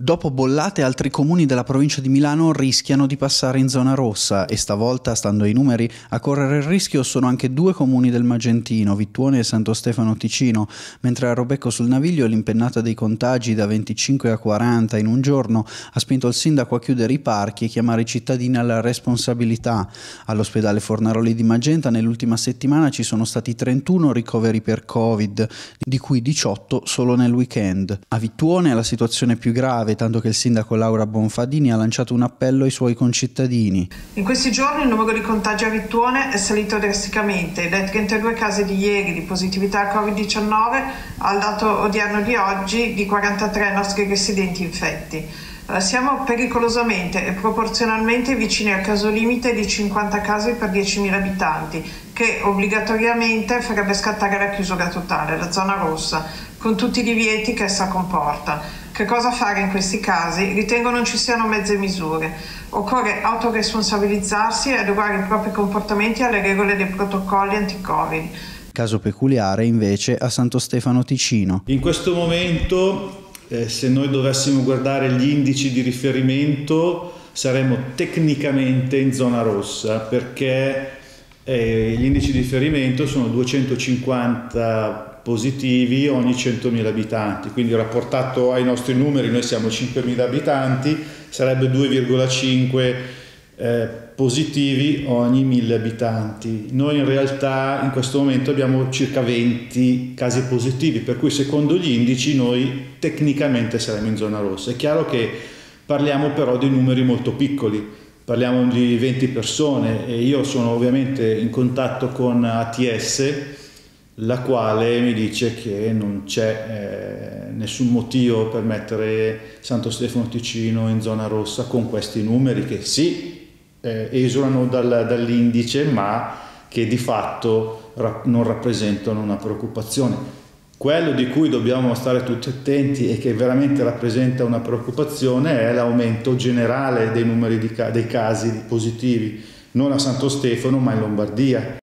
Dopo bollate, altri comuni della provincia di Milano rischiano di passare in zona rossa e stavolta, stando ai numeri, a correre il rischio sono anche due comuni del Magentino, Vittuone e Santo Stefano Ticino, mentre a Robecco sul Naviglio l'impennata dei contagi da 25 a 40 in un giorno ha spinto il sindaco a chiudere i parchi e chiamare i cittadini alla responsabilità. All'ospedale Fornaroli di Magenta nell'ultima settimana ci sono stati 31 ricoveri per Covid, di cui 18 solo nel weekend. A Vittuone la situazione è più grave grave, tanto che il sindaco Laura Bonfadini ha lanciato un appello ai suoi concittadini. In questi giorni il numero di contagi a Vittuone è salito drasticamente. Dai 32 casi di ieri di positività al Covid-19 al dato odierno di oggi di 43 nostri residenti infetti. Eh, siamo pericolosamente e proporzionalmente vicini al caso limite di 50 casi per 10.000 abitanti, che obbligatoriamente farebbe scattare la chiusura totale, la zona rossa, con tutti i divieti che essa comporta. Che cosa fare in questi casi? Ritengo non ci siano mezze misure. Occorre autoresponsabilizzarsi e adeguare i propri comportamenti alle regole dei protocolli anti-Covid. Caso peculiare invece a Santo Stefano Ticino. In questo momento, eh, se noi dovessimo guardare gli indici di riferimento, saremmo tecnicamente in zona rossa perché eh, gli indici di riferimento sono 250 positivi ogni 100.000 abitanti, quindi rapportato ai nostri numeri, noi siamo 5.000 abitanti, sarebbe 2,5 eh, positivi ogni 1.000 abitanti. Noi in realtà in questo momento abbiamo circa 20 casi positivi, per cui secondo gli indici noi tecnicamente saremmo in zona rossa. È chiaro che parliamo però di numeri molto piccoli, parliamo di 20 persone e io sono ovviamente in contatto con ATS la quale mi dice che non c'è eh, nessun motivo per mettere Santo Stefano Ticino in zona rossa con questi numeri che sì eh, esulano dal, dall'indice ma che di fatto ra- non rappresentano una preoccupazione. Quello di cui dobbiamo stare tutti attenti e che veramente rappresenta una preoccupazione è l'aumento generale dei numeri ca- dei casi positivi, non a Santo Stefano ma in Lombardia.